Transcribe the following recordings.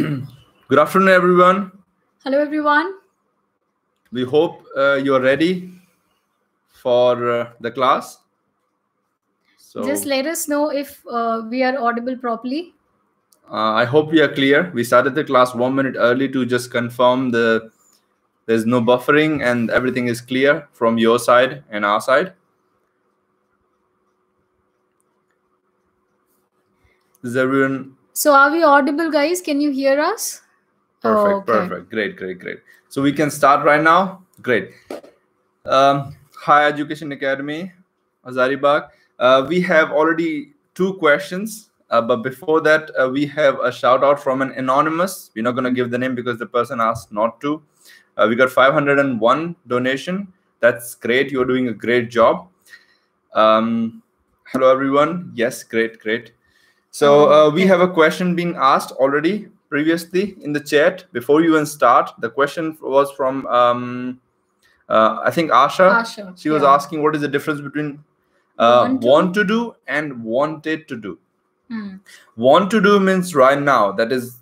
Good afternoon, everyone. Hello, everyone. We hope uh, you're ready for uh, the class. So Just let us know if uh, we are audible properly. uh, I hope we are clear. We started the class one minute early to just confirm the there's no buffering and everything is clear from your side and our side. Is everyone So, are we audible, guys? Can you hear us? Perfect, Oh, okay. perfect. Great, great, great. So we can start right now. Great. Um, Hi Education Academy, Hazaribagh. Uh, we have already two questions, uh, but before that, uh, we have a shout out from an anonymous. We're not going to give the name because the person asked not to. Uh, we got 501 donation. That's great. You're doing a great job. Um, hello, everyone. Yes, great, great. So uh, we have a question being asked already previously in the chat before you even start. The question was from um, uh, I think Asha. Asha, She was yeah. asking what is the difference between uh, Want want, to- to do and wanted to do. Hmm. Want to do means right now. That is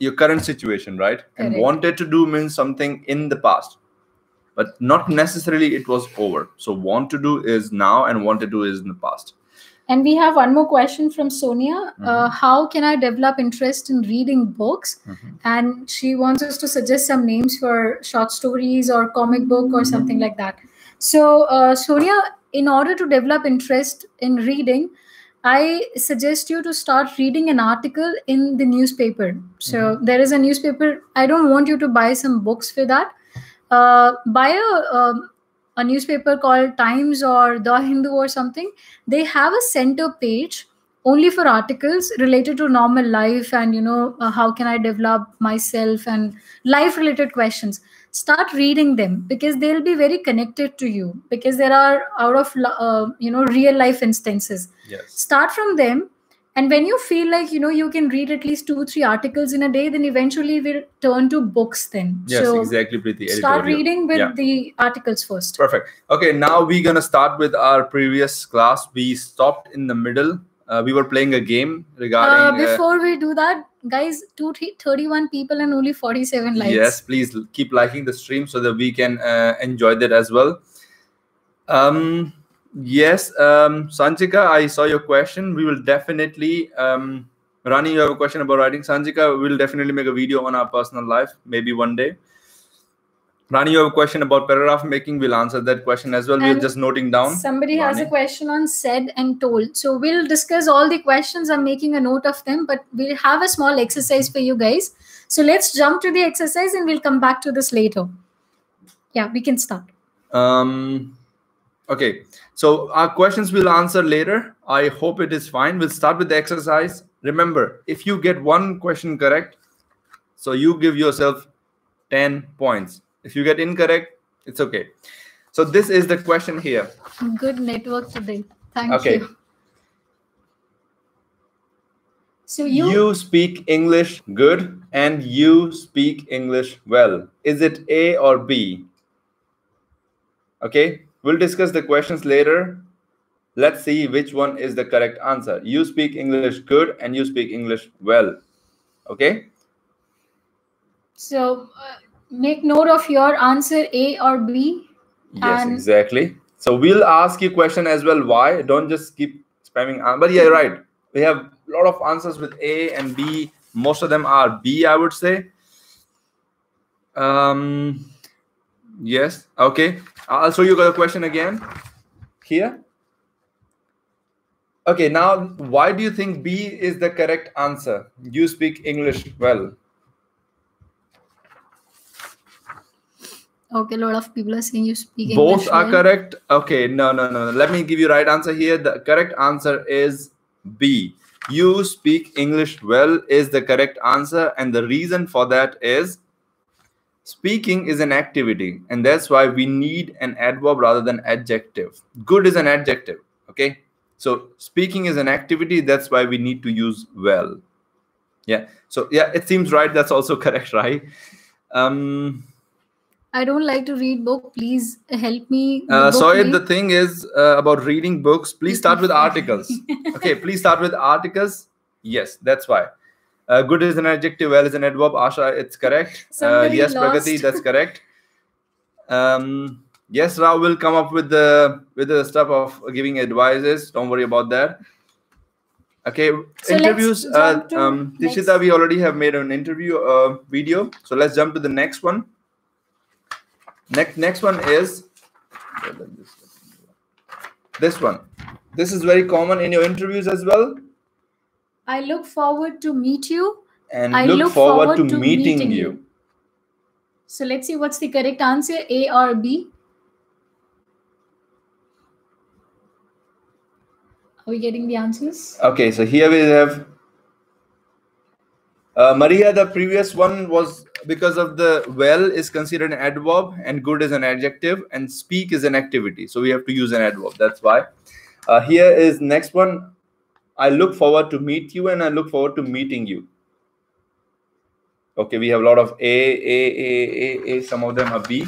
your current situation, right? And wanted to do means something in the past, but not necessarily it was over. So want to do is now, and want to do is in the past. And we have one more question from Sonia. Mm-hmm. Uh, how can I develop interest in reading books? Mhm. And she wants us to suggest some names for short stories or comic book or something like that. So, uh, Sonia, in order to develop interest in reading, I suggest you to start reading an article in the newspaper. So, there is a newspaper. I don't want you to buy some books for that. Uh, buy a, um, a newspaper called Times or The Hindu or something. They have a center page only for articles related to normal life and you know uh, how can i develop myself and life related questions start reading them because they'll be very connected to you because there are out of uh, you know real life instances Yes. start from them and when you feel like you know you can read at least two three articles in a day then eventually we'll turn to books then Yes, so exactly, Preeti. start reading with Yeah. the articles first Perfect. Okay, now we're gonna start with our previous class. We stopped in the middle. Uh, we were playing a game uh, regarding. uh, before we do that guys two, three- 31 people and only 47 likes yes, please keep liking the stream so that we can uh, enjoy that as well. Um, yes, um, Sanjika, I saw your question. We will definitely. Um, Rani, you have a question about writing. Sanjika, we'll definitely make a video on our personal life, maybe one day. Rani, you have a question about paragraph making. We'll answer that question as well. We're just noting down. Somebody has a question on said and told. So we'll discuss all the questions. I'm making a note of them, but we'll have a small exercise for you guys. So let's jump to the exercise and we'll come back to this later. Yeah, we can start. Um, okay, so our questions we'll answer later. I hope it is fine. We'll start with the exercise. Remember, if you get one question correct, so you give yourself 10 points. If you get incorrect, it's okay. So this is the question here. Good network today. Thank Okay. you. So you, You speak English good and you speak English well. Is it A or B? Okay, we'll discuss the questions later. Let's see which one is the correct answer. You speak English good and you speak English well. Okay, so uh, make note of your answer A or B. yes, exactly. So we'll ask you question as well. Why? Don't just keep spamming. But yeah, right. We have a lot of answers with A and B. Most of them are B, I would say. Um, yes. Okay. I'll show you the question again here. Okay. Now, why do you think B is the correct answer? You speak English well. Okay, a lot of people are saying you speak both English. are well. correct okay no no no let me give you right answer here the correct answer is b you speak english well is the correct answer and the reason for that is speaking is an activity and that's why we need an adverb rather than adjective good is an adjective okay so speaking is an activity that's why we need to use well yeah so yeah it seems right that's also correct right um I don't like to read book. Please help me. Uh, sorry, name. the thing is uh, about reading books. Please start with articles. Okay, please start with articles. Yes, that's why. Uh, good is an adjective, well is an adverb. Asha, it's correct. Uh, yes, lost. Pragati, that's correct. Um, yes, Rao will come up with the with the stuff of giving advices. Don't worry about that. Okay, So interviews. Uh, um, next. Dishita, we already have made an interview uh, video. So let's jump to the next one. Next, next one is this one. This is very common in your interviews as well. I look forward to meet you. And I look, look forward, forward to, to meeting, meeting you. you. So let's see what's the correct answer, A or B. Are we getting the answers? Okay, so here we have uh, Maria. The previous one was because of the well is considered an adverb and good is an adjective and speak is an activity. So we have to use an adverb. That's why. Uh, here is next one. I look forward to meet you and I look forward to meeting you. Okay, we have a lot of A, A, A, A, A. Some of them are B.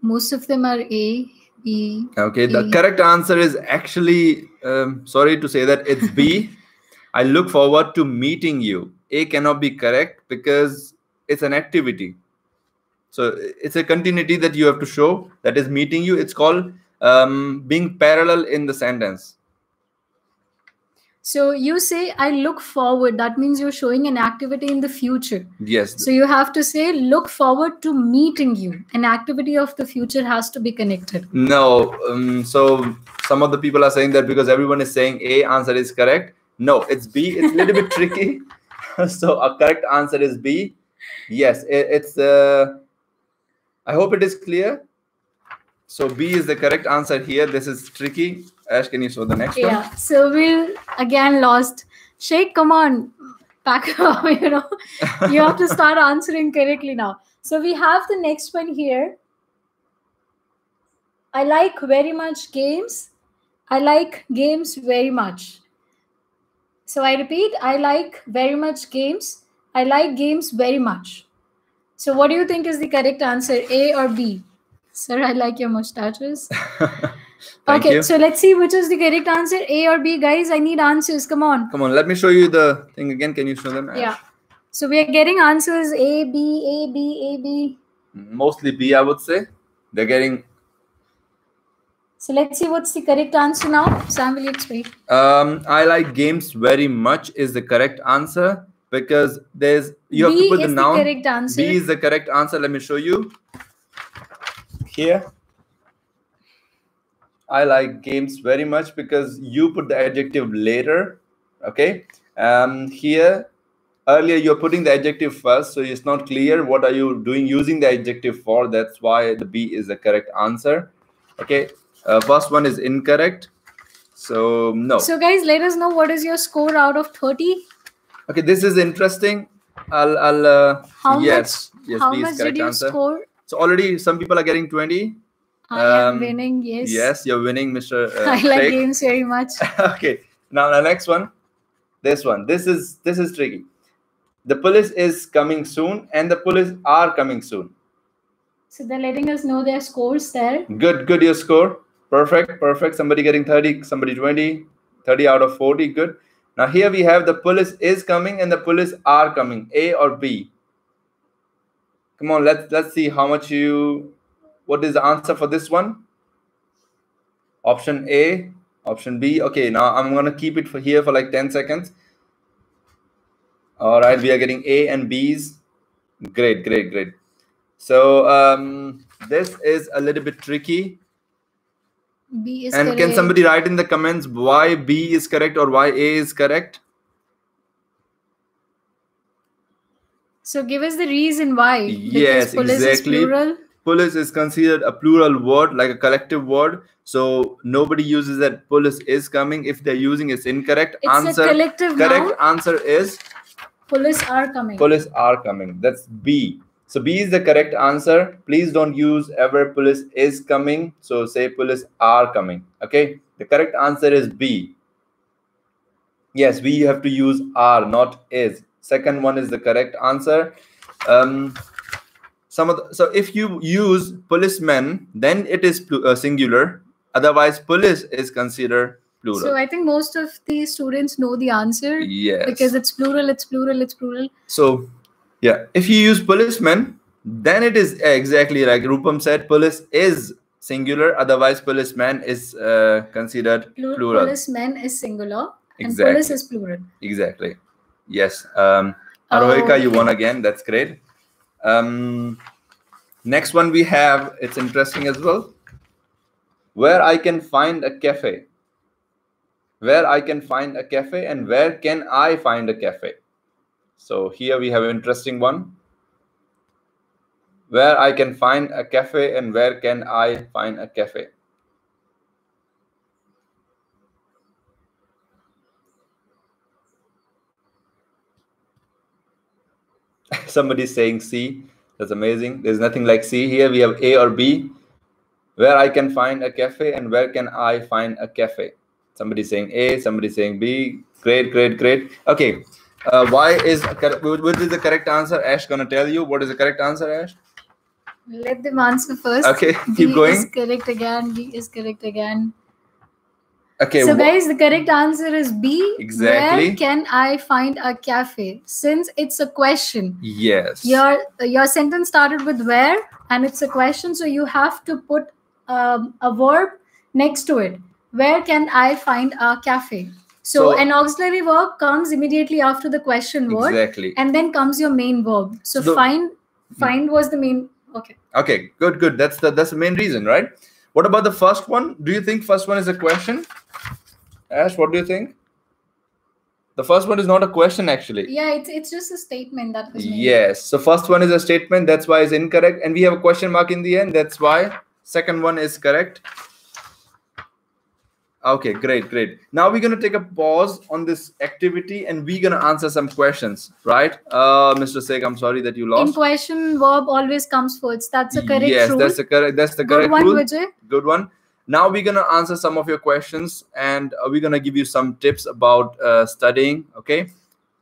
Most of them are A, B. Okay, the correct answer is actually, um, sorry to say that, it's B. I look forward to meeting you. A cannot be correct because it's an activity. So it's a continuity that you have to show that is meeting you. It's called um, being parallel in the sentence. So you say, I look forward. That means you're showing an activity in the future. Yes. So you have to say, look forward to meeting you. An activity of the future has to be connected. No. Um, so some of the people are saying that because everyone is saying A answer is correct. No, it's B. It's a little bit tricky. so a correct answer is B. Yes, it, it's. Uh, I hope it is clear. So B is the correct answer here. This is tricky. Ash, can you show the next one? Yeah. So we'll again lost. Sheikh, come on. Back up, you know. You have to start answering correctly now. So we have the next one here. I like very much games. I like games very much. So I repeat, I like very much games. I like games very much. So what do you think is the correct answer, A or B? Sir, I like your mustaches. okay, you. so let's see which is the correct answer, A or B, guys. I need answers. Come on. Come on, let me show you the thing again. Can you show them? Ash? Yeah. So we are getting answers A, B, A, B, A, B. Mostly B, I would say. They're getting So let's see what's the correct answer now. Sam, will you explain? Um, I like games very much is the correct answer because there's you have B to put the is the noun. correct answer. B is the correct answer. Let me show you. Here. I like games very much because you put the adjective later. Okay. Um, here earlier you're putting the adjective first, so it's not clear what are you doing using the adjective for. That's why the B is the correct answer. Okay. Uh, first one is incorrect. So no. So guys, let us know what is your score out of 30. Okay, this is interesting. I'll, I'll uh, How yes, much yes, how B is much correct did you answer. score? So already some people are getting 20. I am Um, winning, yes. Yes, you're winning, Mr. Uh, I like Sheikh. games very much. okay, now the next one. This one. This is this is tricky. The police is coming soon, and the police are coming soon. So they're letting us know their scores there. Good, good. Your score. Perfect, perfect. Somebody getting 30, somebody 20, 30 out of 40. Good. Now here we have the police is coming and the police are coming. A or B. Come on, let's let's see how much you what is the answer for this one? Option A, option B. Okay, now I'm gonna keep it for here for like 10 seconds. All right, we are getting A and B's. Great, great, great. So um, this is a little bit tricky. B is and can somebody write in the comments why B is correct or why A is correct? So give us the reason why. Yes, police exactly. Is plural. Police is considered a plural word, like a collective word. So nobody uses that police is coming. If they're using it's incorrect. It's answer a collective correct noun. answer is Police are coming. police are coming. That's B. So B is the correct answer. Please don't use ever police is coming. So say police are coming. Okay. The correct answer is B. Yes, we have to use are, not is. Second one is the correct answer. Um, some of the, so if you use policemen, then it is uh, singular. Otherwise, police is considered plural. So I think most of the students know the answer yes. because it's plural, it's plural, it's plural. So, yeah, if you use policemen, then it is exactly like Rupam said, police is singular, otherwise policeman is uh, considered plural. plural. Policemen is singular and Exactly. police is plural. Exactly. Yes. Um, Arohika, you won again. That's great. Um, next one we have, it's interesting as well. Where I can find a cafe. Where I can find a cafe and where can I find a cafe? So here we have an interesting one. Where I can find a cafe and where can I find a cafe? Somebody's saying C. That's amazing. There's nothing like C here. We have A or B. Where I can find a cafe and where can I find a cafe? Somebody saying A, somebody saying B. Great, great, great. Okay. Uh, why is what is the correct answer? Ash gonna tell you. What is the correct answer, Ash? Let them answer first. Okay, keep B going. is correct again. B is correct again. Okay. so guys, the correct answer is B. Exactly. Where can I find a cafe? Since it's a question, yes. your your sentence started with where, and it's a question, so you have to put um, a verb next to it. Where can I find a cafe? So, So- an auxiliary verb comes immediately after the question word, exactly. and then comes your main verb. So So the- find find was the main. Okay. Okay, good, good. That's the that's the main reason, right? What about the first one? Do you think first one is a question? Ash, what do you think? The first one is not a question actually. Yeah, it's it's just a statement that was made. Yes. So first one is a statement. That's why it's incorrect, and we have a question mark in the end. That's why second one is correct. Okay, great, great. Now we're gonna take a pause on this activity, and we're gonna answer some questions, right? Uh, Mr. Sheikh, I'm sorry that you lost. In question, verb always comes first. That's a correct yes, rule. that's the correct. That's the correct Good one, rule. Vijay. good one now we're gonna answer some of your questions and uh, we're gonna give you some tips about uh, studying okay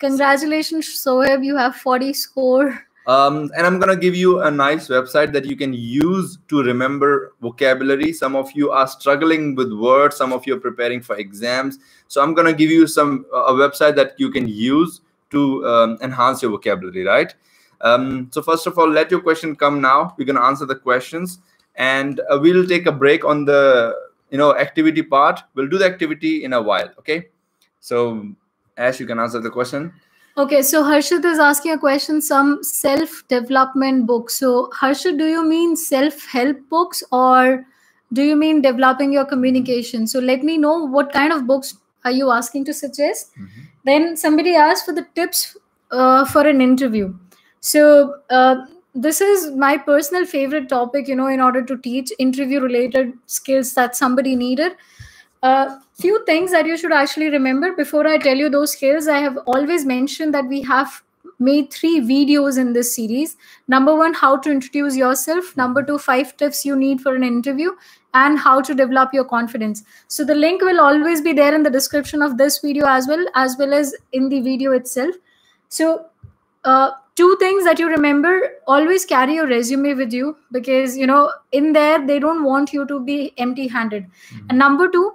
Congratulations, Soheb. You have 40 score. Um, and i'm gonna give you a nice website that you can use to remember vocabulary. Some of you are struggling with words. Some of you are preparing for exams. So i'm gonna give you some a website that you can use to um, enhance your vocabulary right? Um, so first of all let your question come now. We're gonna answer the questions. And uh, we'll take a break on the you know activity part. We'll do the activity in a while okay? So ash you can answer the question Okay, so Harshit is asking a question some self development books. So, Harshit, do you mean self help books or do you mean developing your communication? So, let me know what kind of books are you asking to suggest. Then, somebody asked for the tips uh, for an interview. So, uh, this is my personal favorite topic, you know, in order to teach interview related skills that somebody needed. A few things that you should actually remember before I tell you those skills. I have always mentioned that we have made three videos in this series. Number one, how to introduce yourself. Number two, five tips you need for an interview, and how to develop your confidence. So the link will always be there in the description of this video as well, as well as in the video itself. So uh, two things that you remember always carry your resume with you because you know in there they don't want you to be empty handed and number two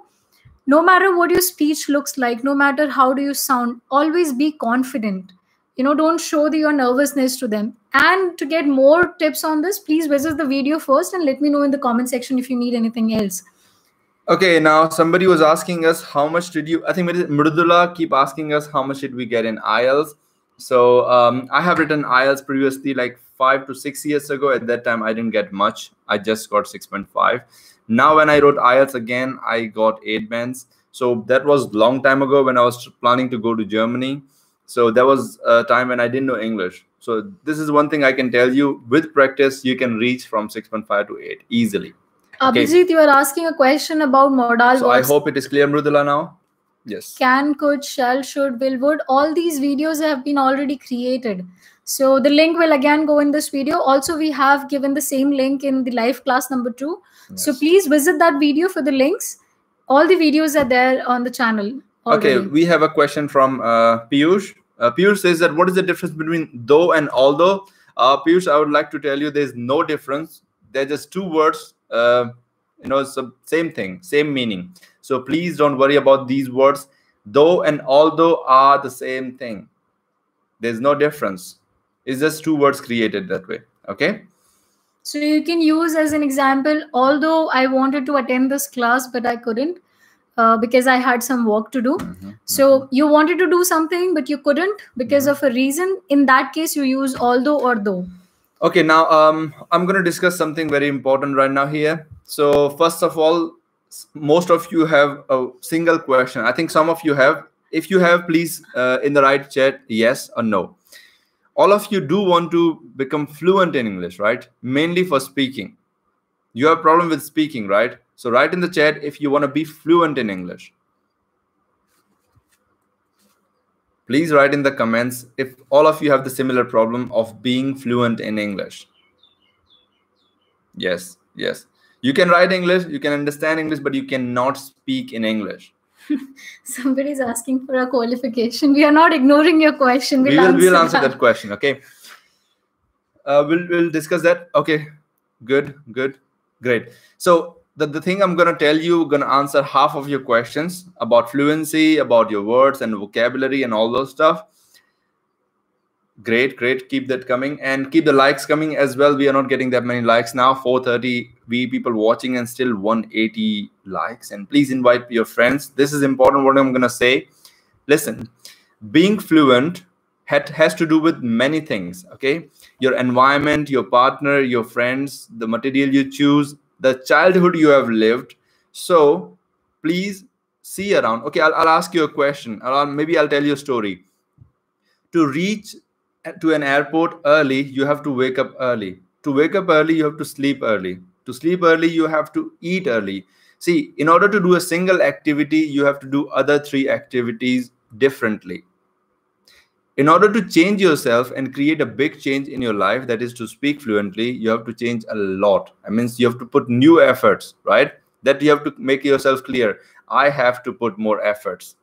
no matter what your speech looks like no matter how do you sound always be confident you know don't show the, your nervousness to them and to get more tips on this please visit the video first and let me know in the comment section if you need anything else Okay, now somebody was asking us how much did you? I think Mridula keep asking us how much did we get in IELTS. So um, I have written IELTS previously, like five to six years ago. At that time, I didn't get much. I just got six point five. Now, when I wrote IELTS again, I got eight bands. So that was long time ago when I was planning to go to Germany. So that was a time when I didn't know English. So this is one thing I can tell you. With practice, you can reach from six point five to eight easily. Uh, okay. abhijit you are asking a question about modal So I hope it is clear, Mrudula, now. Yes. can could shall should will would all these videos have been already created so the link will again go in this video also we have given the same link in the live class number two so please visit that video for the links. All the videos are there on the channel Okay, we have a question from uh, Piyush. Uh, Piyush says that what is the difference between though and although? Uh, Piyush, I would like to tell you there's no difference. They're just two words uh, you know same thing same meaning. So please don't worry about these words. Though and although are the same thing. There's no difference. It's just two words created that way okay so you can use as an example although i wanted to attend this class but i couldn't uh, because i had some work to do Mhm, so you wanted to do something but you couldn't because Mhm. of a reason in that case you use although or though Okay, now um, I'm going to discuss something very important right now here. So, first of all, most of you have a single question. I think some of you have. If you have, please uh, in the right chat, yes or no. All of you do want to become fluent in English, right? Mainly for speaking. You have problem with speaking, right? So, write in the chat if you want to be fluent in English. please write in the comments if all of you have the similar problem of being fluent in english yes yes you can write english you can understand english but you cannot speak in english somebody's asking for a qualification. We are not ignoring your question. We will we'll answer that question okay? Uh, we'll we'll discuss that. Okay. Good good great. So the, the thing i'm going to tell you going to answer half of your questions about fluency about your words and vocabulary and all those stuff great great keep that coming and keep the likes coming as well. We are not getting that many likes now. 430 we people watching and still 180 likes. And please invite your friends. This is important what i'm going to say. Listen being fluent had, has to do with many things okay? Your environment your partner your friends the material you choose the childhood you have lived. So please see around. Okay i'll, I'll ask you a question. I'll, maybe i'll tell you a story. To reach to an airport early you have to wake up early. To wake up early you have to sleep early. To sleep early you have to eat early. See in order to do a single activity you have to do other three activities differently. In order to change yourself and create a big change in your life that is to speak fluently you have to change a lot. I means you have to put new efforts right? That you have to make yourself clear. I have to put more efforts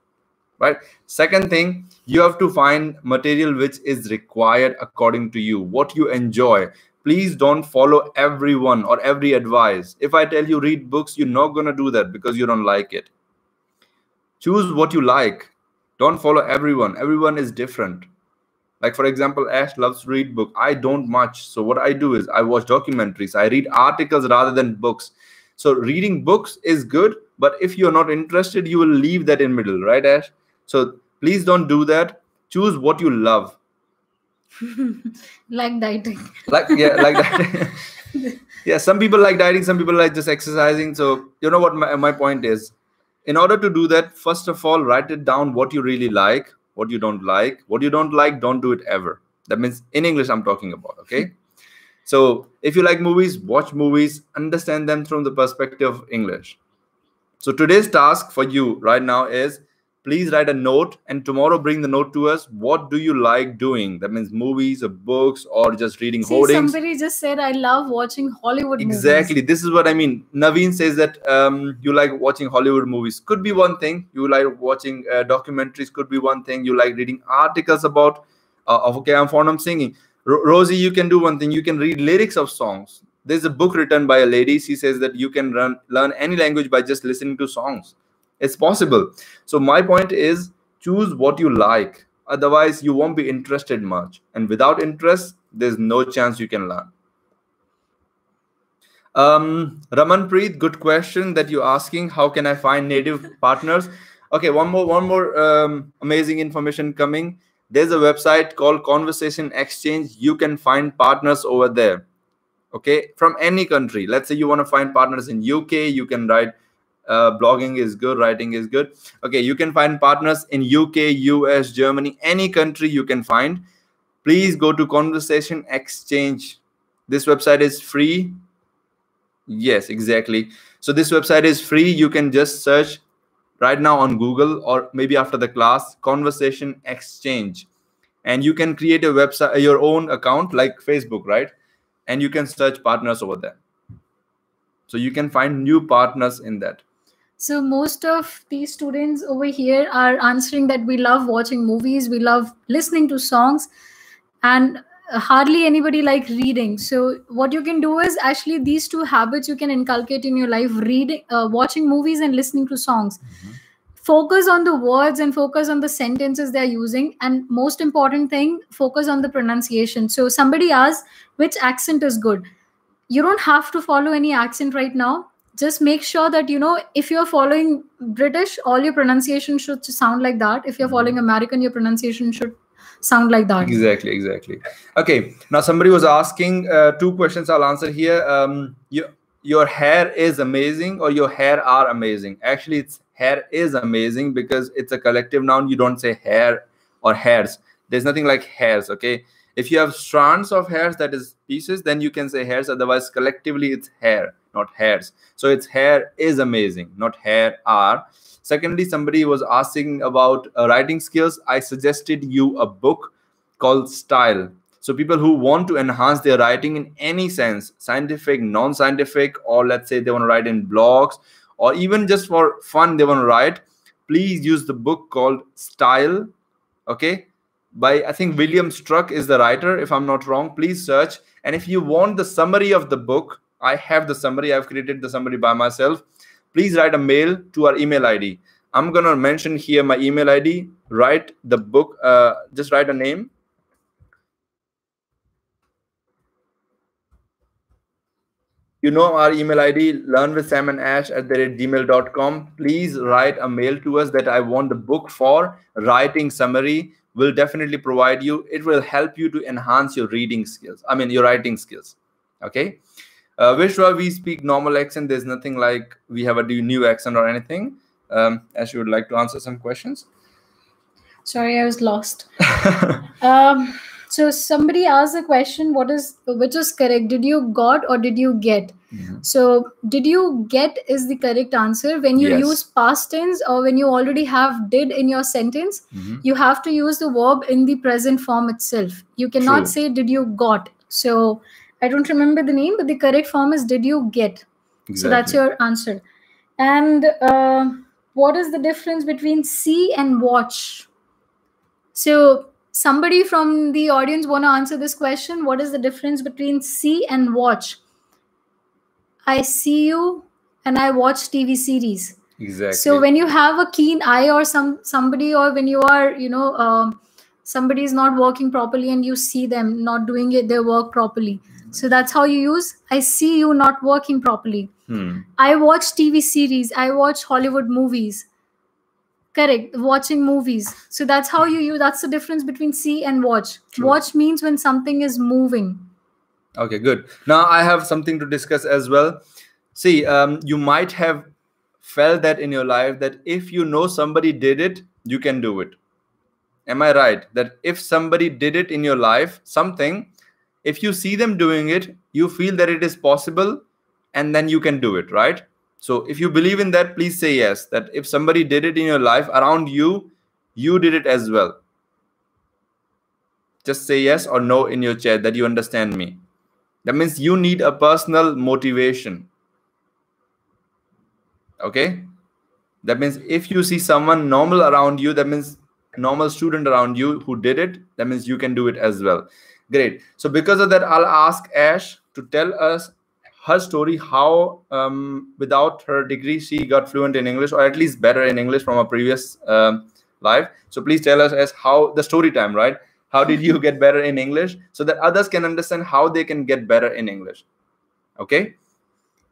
right? Second thing you have to find material which is required according to you what you enjoy. Please don't follow everyone or every advice. If i tell you read books you're not going to do that because you don't like it. Choose what you like. Don't follow everyone. Everyone is different. Like for example ash loves to read book. I don't much. So what i do is i watch documentaries. I read articles rather than books. So reading books is good but if you're not interested you will leave that in middle right ash so please don't do that. Choose what you love. Like dieting. Like yeah like that yeah some people like dieting some people like just exercising. So you know what my, my point is? In order to do that first of all write it down what you really like what you don't like. What you don't like don't do it ever. That means in english i'm talking about okay? So if you like movies watch movies understand them from the perspective of english. So today's task for you right now is please write a note and tomorrow bring the note to us. What do you like doing? That means movies or books or just reading See, hoardings. somebody just said i love watching hollywood movies. exactly. Movies. this is what i mean. Naveen says that um, you like watching hollywood movies. Could be one thing. You like watching uh, documentaries. Could be one thing. You like reading articles about uh, of okay i'm fond of singing. Ro- rosie you can do one thing. You can read lyrics of songs. There's a book written by a lady. She says that you can run, learn any language by just listening to songs it's possible so my point is choose what you like otherwise you won't be interested much and without interest there's no chance you can learn um, Ramanpreet, good question that you're asking. How can I find native partners? Okay, one more, one more um, amazing information coming. There's a website called Conversation Exchange. You can find partners over there. Okay, from any country. Let's say you want to find partners in UK. You can write. Uh, blogging is good. Writing is good. Okay, you can find partners in UK, US, Germany, any country you can find. Please go to Conversation Exchange. This website is free Yes, exactly. So this website is free. You can just search right now on Google or maybe after the class conversation exchange and you can create a website your own account like Facebook, right? And you can search partners over there. So you can find new partners in that. So most of these students over here are answering that we love watching movies, we love listening to songs, and hardly anybody like reading. So what you can do is actually these two habits you can inculcate in your life reading uh, watching movies and listening to songs. Mhm. focus on the words and focus on the sentences they're using and most important thing focus on the pronunciation. So somebody asks which accent is good? You don't have to follow any accent right now just make sure that you know if you're following british all your pronunciation should sound like that if you're Mhm. following american your pronunciation should sound like that Exactly, exactly. Okay, now somebody was asking uh, two questions. I'll answer here. Um, you, your hair is amazing, or your hair are amazing. Actually, it's hair is amazing because it's a collective noun. You don't say hair or hairs. There's nothing like hairs. Okay, if you have strands of hairs, that is pieces, then you can say hairs. Otherwise, collectively, it's hair, not hairs. So it's hair is amazing, not hair are. Secondly, somebody was asking about uh, writing skills. I suggested you a book called Style. So people who want to enhance their writing in any sense, scientific, non-scientific, or let's say they want to write in blogs, or even just for fun, they want to write, please use the book called Style. Okay. By I think William Strunk is the writer, if I'm not wrong. Please search. And if you want the summary of the book, I have the summary. I've created the summary by myself. Please write a mail to our email id i'm going to mention here my email id write the book uh, just write a name. You know our email id learn with sam and ash at the gmail.com please write a mail to us that i want the book for. Writing summary will definitely provide you it will help you to enhance your reading skills i mean your writing skills okay uh, Vishwa, we speak normal accent. There's nothing like we have a new accent or anything. Um, as you would like to answer some questions. sorry i was lost um, so somebody asked the question what is which is correct did you got or did you get Mhm. so did you get is the correct answer when you Yes. use past tense or when you already have did in your sentence Mhm. you have to use the verb in the present form itself you cannot True. say did you got so i don't remember the name but the correct form is did you get? So that's your answer. And uh, what is the difference between see and watch? So somebody from the audience want to answer this question what is the difference between see and watch? I see you and i watch tv series. Exactly. so when you have a keen eye or some somebody or when you are you know um, somebody is not working properly and you see them not doing it their work properly so that's how you use i see you not working properly Hmm. i watch tv series i watch hollywood movies correct watching movies so that's how you use that's the difference between see and watch True. watch means when something is moving Okay, good. Now I have something to discuss as well. See, um, you might have felt that in your life that if you know somebody did it, you can do it. Am I right? That if somebody did it in your life, something, if you see them doing it, you feel that it is possible and then you can do it, right? So if you believe in that, please say yes. That if somebody did it in your life around you, you did it as well. Just say yes or no in your chat that you understand me. That means you need a personal motivation. Okay? That means if you see someone normal around you, that means normal student around you who did it, that means you can do it as well. Great. So because of that, I'll ask Ash to tell us her story how um, without her degree she got fluent in english or at least better in english from a previous um, life. So please tell us as how the story time right? How did you get better in english? So that others can understand how they can get better in english. Okay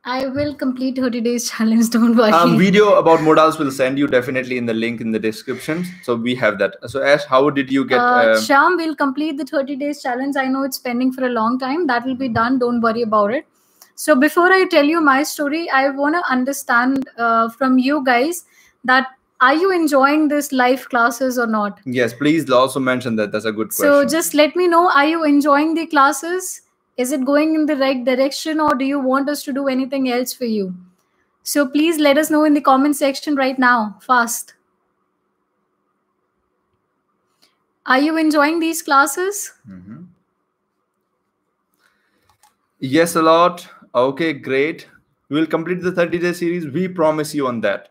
i will complete 30 days challenge don't worry um, video about modals will send you definitely in the link in the description so we have that so ash how did you get uh, uh, Sham will complete the 30 days challenge. I know it's pending for a long time. That will be done. Don't worry about it. So before I tell you my story, I want to understand uh, from you guys that are you enjoying this live classes or not? yes please also mention that that's a good question So just let me know. Are you enjoying the classes? Is it going in the right direction, or do you want us to do anything else for you? So please let us know in the comment section right now, fast. Are you enjoying these classes? Mhm. Yes, a lot. Okay, great. We will complete the 30 day series. We promise you on that.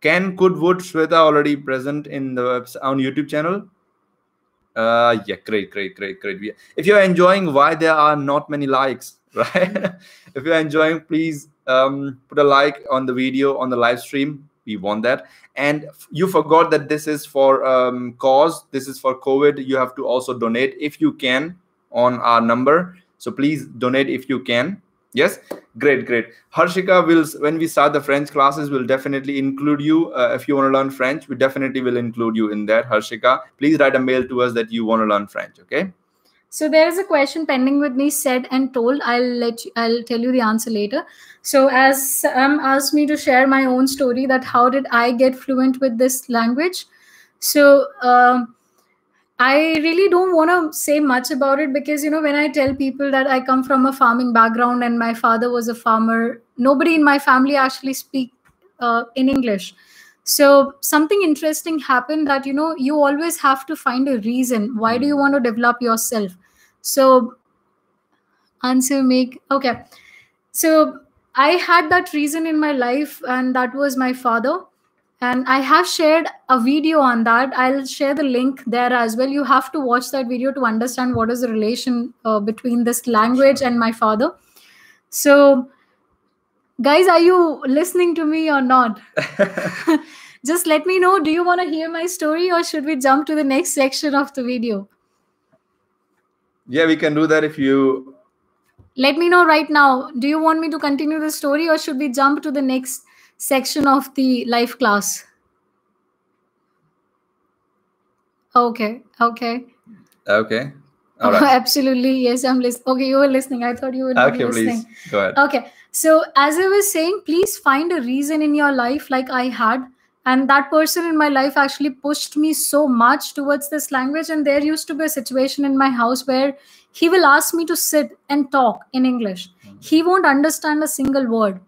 Can could would Shweta already present in the on YouTube channel? Uh, yeah, great, great, great, great. If you're enjoying why there are not many likes, right? if you're enjoying, please um, put a like on the video on the live stream. We want that. And you forgot that this is for um, cause. This is for COVID. You have to also donate if you can on our number. So please donate if you can. Yes, great, great. Harshika will when we start the French classes, we'll definitely include you. Uh, if you want to learn French, we definitely will include you in there Harshika, please write a mail to us that you want to learn French. Okay. So there is a question pending with me, said and told. I'll let you, I'll tell you the answer later. So as Sam asked me to share my own story, that how did I get fluent with this language? So. Um, I really don't want to say much about it because, you know, when I tell people that I come from a farming background and my father was a farmer, nobody in my family actually speak uh, in English. So something interesting happened that, you know, you always have to find a reason. Why do you want to develop yourself? So answer make, okay. So I had that reason in my life and that was my father and i have shared a video on that. I'll share the link there as well. You have to watch that video to understand what is the relation uh, between this language and my father. So guys are you listening to me or not? Just let me know. Do you want to hear my story or should we jump to the next section of the video? Yeah we can do that if you let me know right now. Do you want me to continue the story or should we jump to the next section of the life class. Okay, okay. Okay. Oh, absolutely. Yes, I'm listening. Okay, you were listening. I thought you were okay, listening. Please. Go ahead. Okay. So, as I was saying, please find a reason in your life like I had. And that person in my life actually pushed me so much towards this language. And there used to be a situation in my house where he will ask me to sit and talk in English. Mm-hmm. He won't understand a single word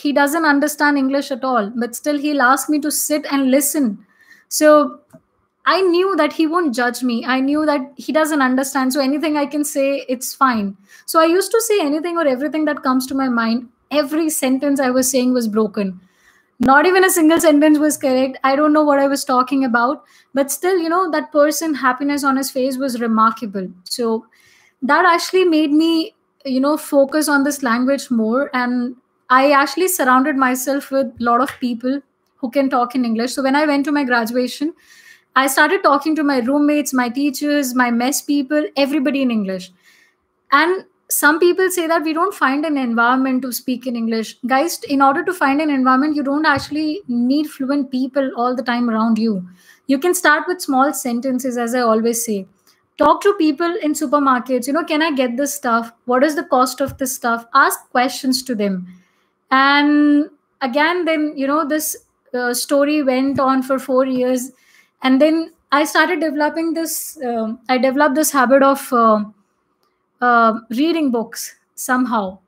he doesn't understand english at all but still he'll ask me to sit and listen. So i knew that he won't judge me. I knew that he doesn't understand. So anything i can say it's fine. So i used to say anything or everything that comes to my mind every sentence i was saying was broken. Not even a single sentence was correct. I don't know what i was talking about but still you know that person happiness on his face was remarkable. So that actually made me you know focus on this language more. And I actually surrounded myself with a lot of people who can talk in English. So when I went to my graduation, I started talking to my roommates, my teachers, my mess people, everybody in English. And some people say that we don't find an environment to speak in English. Guys, in order to find an environment, you don't actually need fluent people all the time around you. You can start with small sentences, as I always say. Talk to people in supermarkets. You know, can I get this stuff? What is the cost of this stuff? Ask questions to them and again then you know this uh, story went on for four years. And then i started developing this uh, i developed this habit of uh, uh reading books somehow.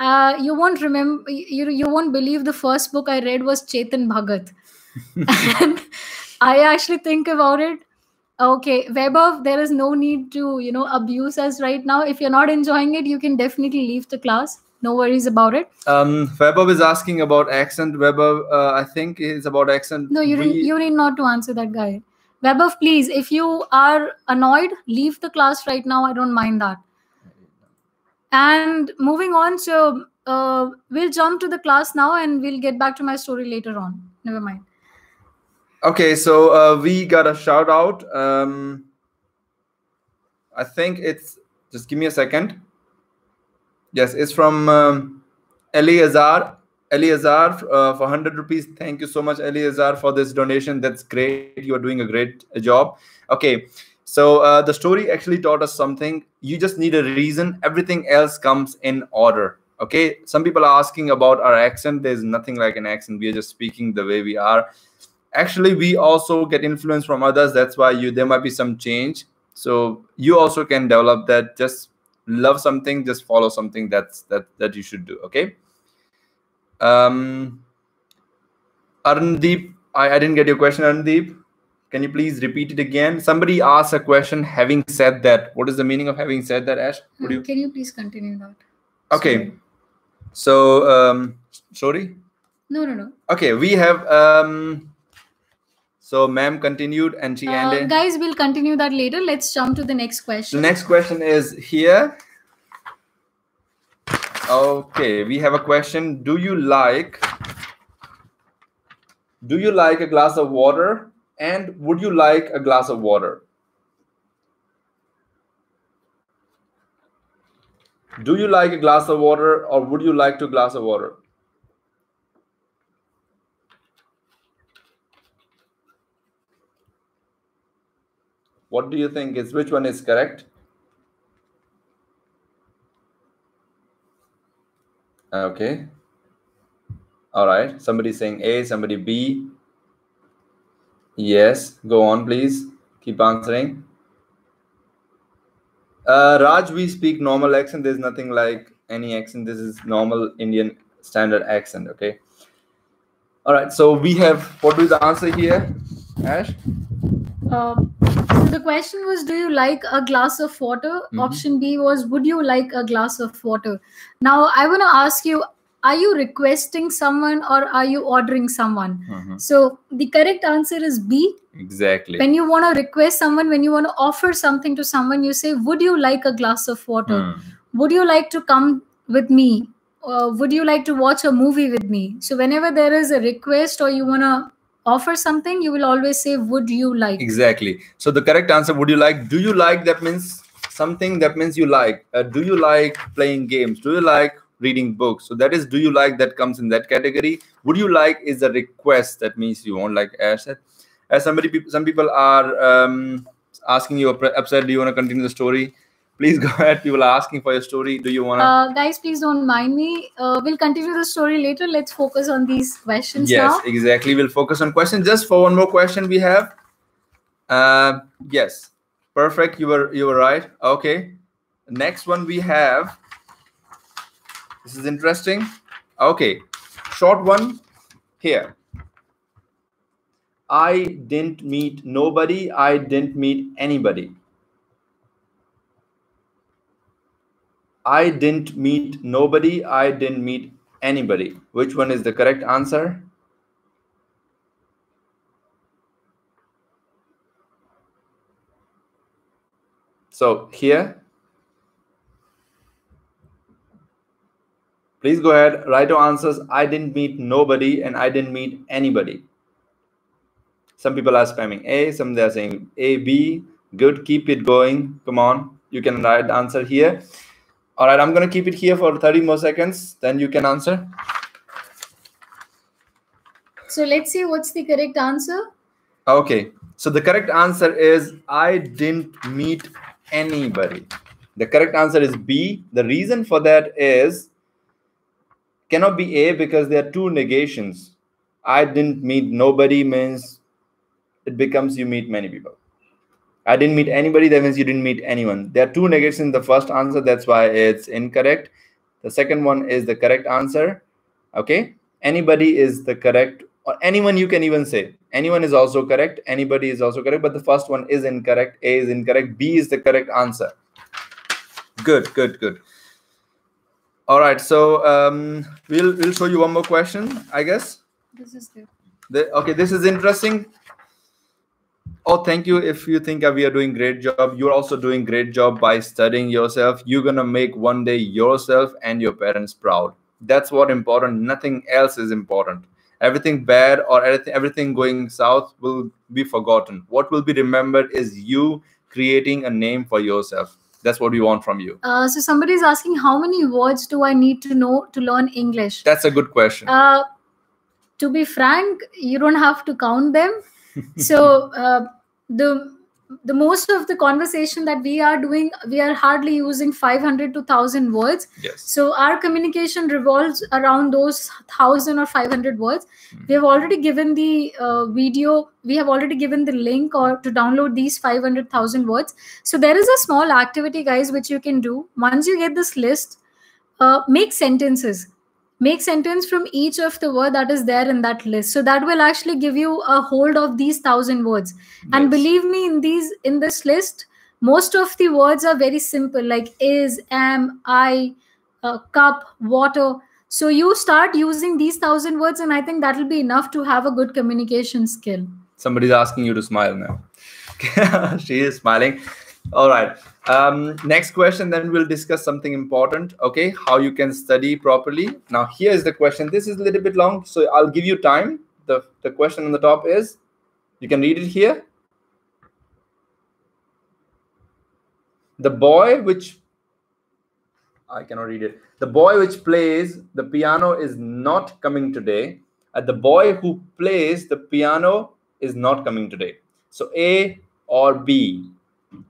Uh, you won't remember you, you won't believe the first book i read was chetan bhagat. And i actually think about it. Okay Vaibhav there is no need to you know abuse us right now. If you're not enjoying it you can definitely leave the class no worries about it. Um, Webber is asking about accent. Webber, uh, I think is about accent. No, you we... need, you need not to answer that guy. Webber, please, if you are annoyed, leave the class right now. I don't mind that. And moving on, so uh, we'll jump to the class now, and we'll get back to my story later on. Never mind. Okay, so uh, we got a shout out. Um, I think it's just give me a second. Yes, it's from um, Eliazar. Eliazar uh, for 100 rupees. Thank you so much, Eliazar, for this donation. That's great. You are doing a great job. Okay, so uh, the story actually taught us something. You just need a reason. Everything else comes in order. Okay, some people are asking about our accent. There's nothing like an accent. We are just speaking the way we are. Actually, we also get influence from others. That's why you there might be some change. So you also can develop that. Just love something just follow something that's that that you should do okay? Um arndeep I, I didn't get your question arndeep. Can you please repeat it again? Somebody asked a question having said that. What is the meaning of having said that ash? Would you... can you please continue that? Okay. Sorry. so um sorry no no no. Okay we have um So, ma'am continued and she Uh, ended. guys, we'll continue that later. Let's jump to the next question. The next question is here. Okay, we have a question. Do you like do you like a glass of water and would you like a glass of water? Do you like a glass of water or would you like to glass of water? What do you think is which one is correct? Okay. All right. Somebody saying A, somebody B. Yes. Go on, please. Keep answering. Uh, Raj, we speak normal accent. There's nothing like any accent. This is normal Indian standard accent. Okay. All right. So we have what is the answer here, Ash? Um, the question was, do you like a glass of water? Mhm. Option B was, would you like a glass of water? Now, I want to ask you, are you requesting someone or are you ordering someone? So the correct answer is B. Exactly. When you want to request someone, when you want to offer something to someone, you say, would you like a glass of water? Hmm. Would you like to come with me? Uh, would you like to watch a movie with me? So whenever there is a request or you want to offer something, you will always say, would you like? Exactly. So the correct answer would you like? Do you like? That means something that means you like. Uh, do you like playing games? Do you like reading books? So that is do you like that comes in that category. Would you like is a request that means you want like said. As somebody some people are um, asking you upset. Do you want to continue the story? Please go ahead. People are asking for your story. Do you want to? Uh, guys, please don't mind me. Uh, we'll continue the story later. Let's focus on these questions yes now. exactly we'll focus on questions just for one more question we have uh, yes perfect you were you were right okay next one we have this is interesting okay short one here i didn't meet nobody i didn't meet anybody I didn't meet nobody. I didn't meet anybody. Which one is the correct answer? So here, please go ahead, write your answers. I didn't meet nobody and I didn't meet anybody. Some people are spamming A, some they're saying A, B. Good, keep it going. Come on, you can write the answer here. All right, I'm gonna keep it here for 30 more seconds. Then you can answer. So let's see what's the correct answer. Okay, so the correct answer is I didn't meet anybody. The correct answer is B. The reason for that is cannot be A because there are two negations. I didn't meet nobody means it becomes you meet many people. I didn't meet anybody, that means you didn't meet anyone. There are two negations in the first answer, that's why it's incorrect. The second one is the correct answer. Okay, anybody is the correct, or anyone you can even say. Anyone is also correct, anybody is also correct, but the first one is incorrect. A is incorrect, B is the correct answer. Good, good, good. All right, so um, we'll we'll show you one more question, I guess. This is the The, okay, this is interesting. Oh, thank you. If you think we are doing great job, you're also doing great job by studying yourself. You're gonna make one day yourself and your parents proud. That's what important. Nothing else is important. Everything bad or everything everything going south will be forgotten. What will be remembered is you creating a name for yourself. That's what we want from you. Uh, so somebody is asking how many words do I need to know to learn English? That's a good question. Uh, to be frank, you don't have to count them. so uh, the the most of the conversation that we are doing, we are hardly using 500 to 1000 words. yes. So our communication revolves around those 1000 or 500 words. We have already given the uh, video, we have already given the link or to download these 500,000 words. So there is a small activity, guys, which you can do. Once you get this list, uh, make sentences. Make sentence from each of the word that is there in that list. So that will actually give you a hold of these thousand words. And believe me, in these in this list, most of the words are very simple, like is, am, I, uh, cup, water. So you start using these thousand words, and I think that will be enough to have a good communication skill. Somebody's asking you to smile now. she is smiling. All right. Um, next question, then we'll discuss something important. Okay, how you can study properly. Now, here is the question. This is a little bit long, so I'll give you time. The, the question on the top is, you can read it here. The boy which I cannot read it. The boy which plays the piano is not coming today. And the boy who plays the piano is not coming today. So A or B.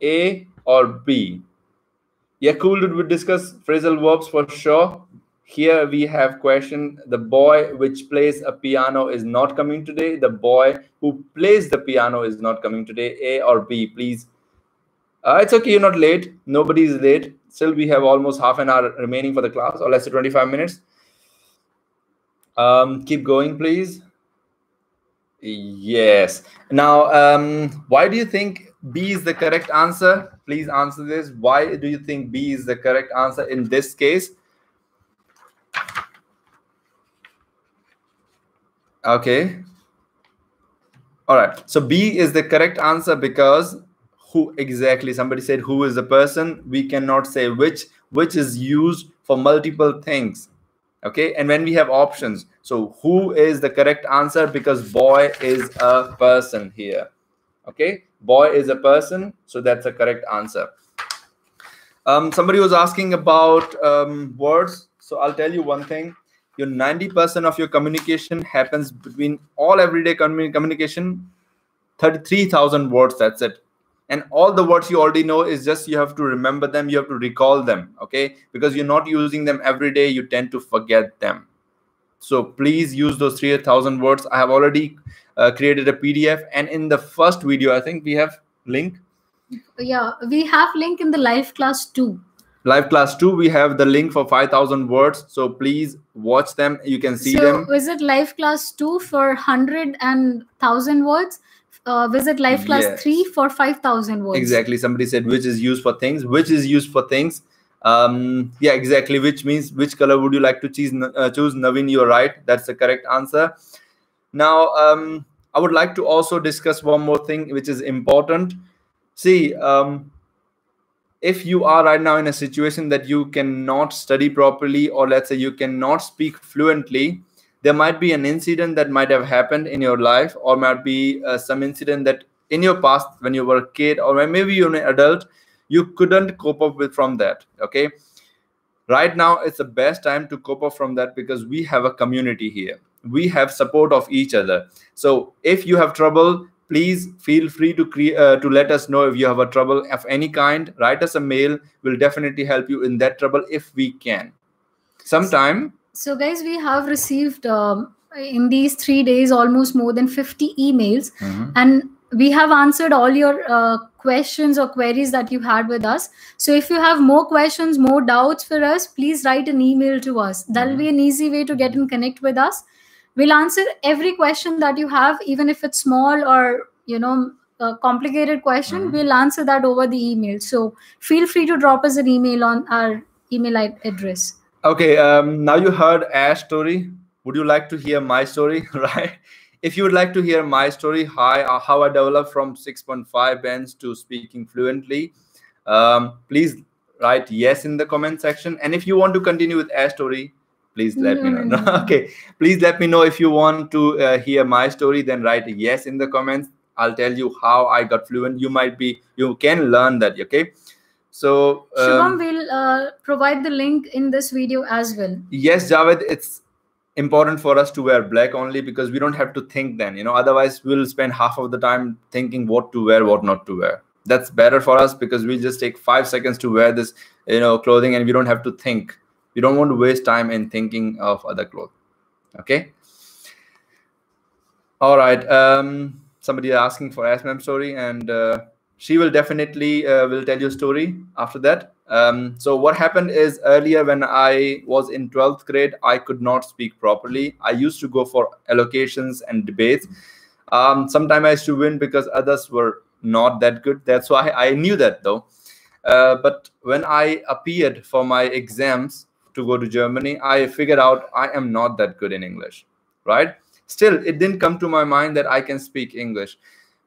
A or B. Yeah, cool. Did we discuss phrasal verbs for sure? Here we have question. The boy which plays a piano is not coming today. The boy who plays the piano is not coming today. A or B, please. Uh, it's okay. You're not late. Nobody is late. Still, we have almost half an hour remaining for the class, or less than 25 minutes. Um, keep going, please. Yes. Now, um, why do you think B is the correct answer? Please answer this. Why do you think B is the correct answer in this case? Okay. All right. So B is the correct answer because who exactly somebody said who is the person we cannot say which which is used for multiple things okay and when we have options so who is the correct answer because boy is a person here okay boy is a person so that's a correct answer. Um, somebody was asking about um, words. So i'll tell you one thing. Your 90% of your communication happens between all everyday communication 33000 words that's it. And all the words you already know is just you have to remember them you have to recall them okay? Because you're not using them every day you tend to forget them so please use those 3000 words. I have already uh, created a pdf and in the first video i think we have link. Yeah we have link in the live class too. Live class 2 we have the link for 5000 words. So please watch them. You can see so them. is it live class 2 for 100 and 1000 words? Uh, visit live class yes. 3 for 5000 words? Exactly. Somebody said which is used for things. Which is used for things um yeah exactly. Which means which color would you like to choose uh, choose naveen? You're right. That's the correct answer. Now um i would like to also discuss one more thing which is important. See um if you are right now in a situation that you cannot study properly or let's say you cannot speak fluently there might be an incident that might have happened in your life or might be uh, some incident that in your past when you were a kid or maybe you're an adult you couldn't cope up with from that okay? Right now it's the best time to cope up from that because we have a community here. We have support of each other. So if you have trouble please feel free to create uh, to let us know if you have a trouble of any kind. Write us a mail. We'll definitely help you in that trouble if we can. Sometime. So, guys, we have received um, in these three days almost more than 50 emails, mm-hmm. and we have answered all your uh, questions or queries that you had with us. So, if you have more questions, more doubts for us, please write an email to us. That'll be an easy way to get in connect with us. We'll answer every question that you have, even if it's small or you know a complicated question. Mm-hmm. We'll answer that over the email. So, feel free to drop us an email on our email address. Okay, um, now you heard Ash's story. Would you like to hear my story, right? If you would like to hear my story, hi, uh, how I developed from 6.5 bands to speaking fluently, um, please write yes in the comment section. And if you want to continue with a story, please let no, me know. No, no. okay, please let me know if you want to uh, hear my story. Then write yes in the comments. I'll tell you how I got fluent. You might be, you can learn that. Okay. So um, Shubham will uh, provide the link in this video as well. Yes, Javed, it's important for us to wear black only because we don't have to think then. You know, otherwise we'll spend half of the time thinking what to wear, what not to wear. That's better for us because we just take five seconds to wear this, you know, clothing, and we don't have to think. We don't want to waste time in thinking of other clothes. Okay. All right. Um, somebody asking for SMM story and. Uh, she will definitely uh, will tell you story after that um, so what happened is earlier when i was in 12th grade i could not speak properly. I used to go for allocations and debates. Um, sometimes i used to win because others were not that good. That's why i knew that though. Uh, but when i appeared for my exams to go to germany i figured out i am not that good in english right? Still it didn't come to my mind that i can speak english.